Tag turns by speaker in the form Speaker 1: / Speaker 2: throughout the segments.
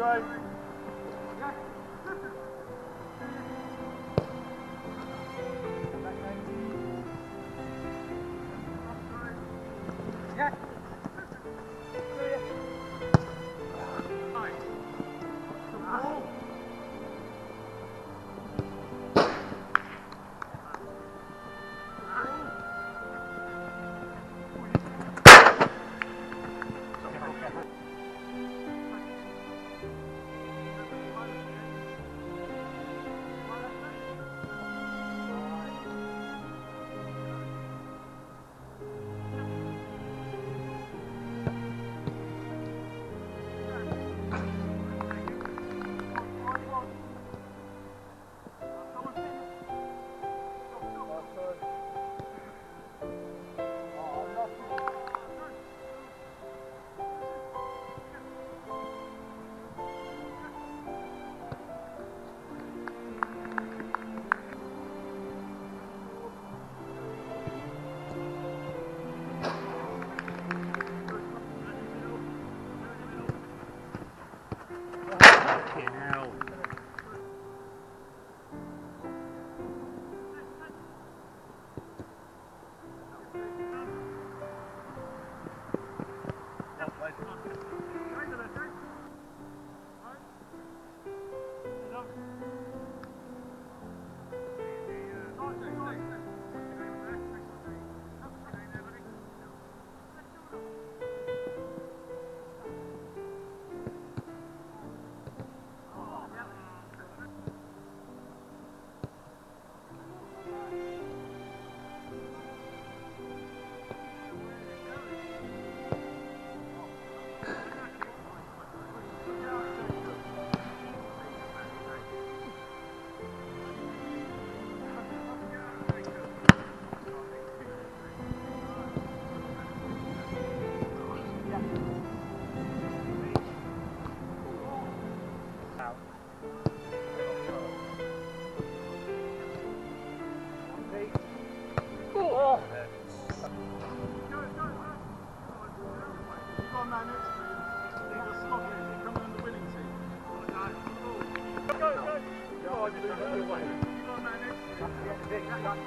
Speaker 1: straight.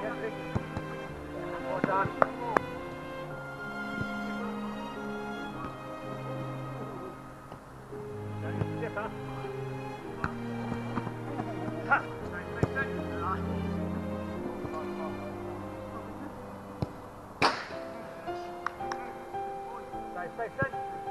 Speaker 1: Well done. Stay, stay,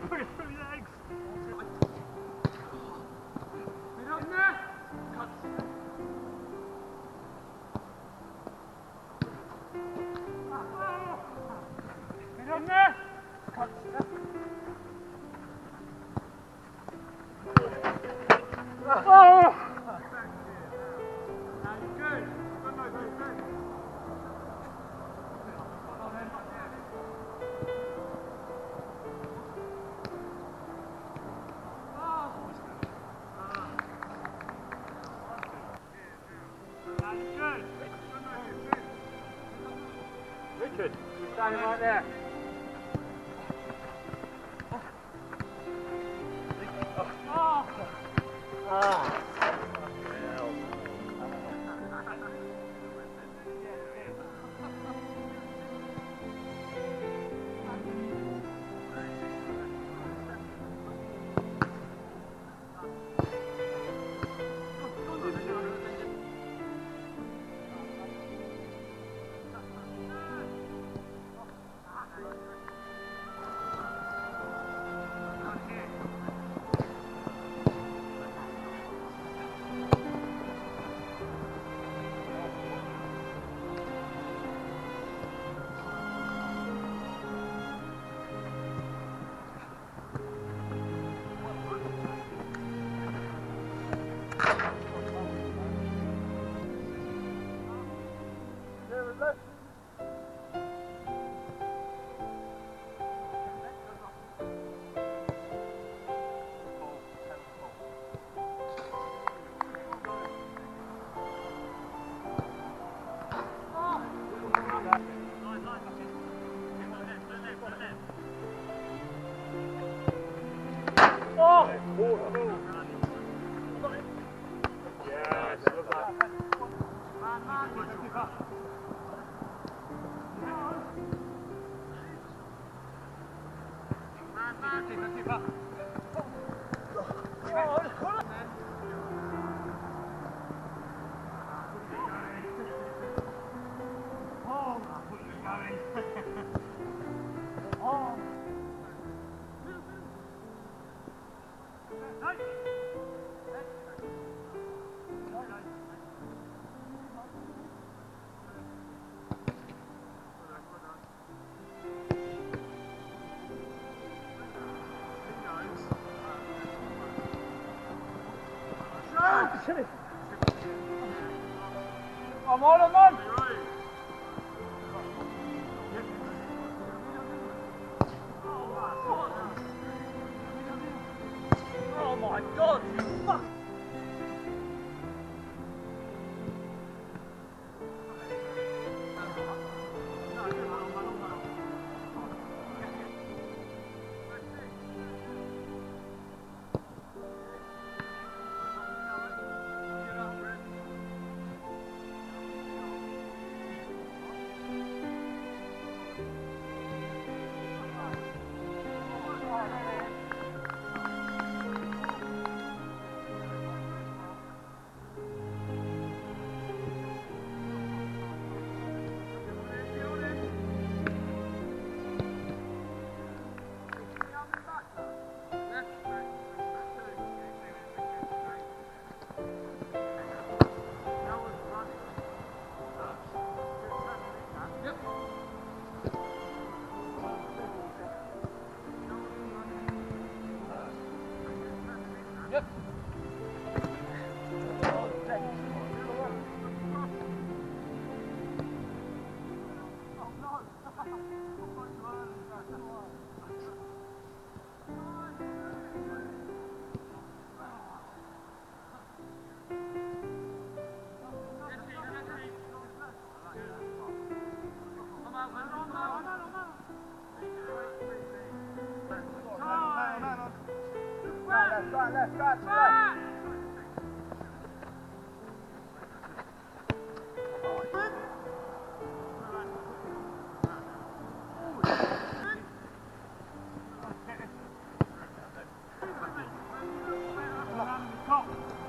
Speaker 1: Reaper's Richard. You're standing right there. Ah. Oh. Ah. 这边这边这边这边 I'm all aman. right, left, right, left. Come on.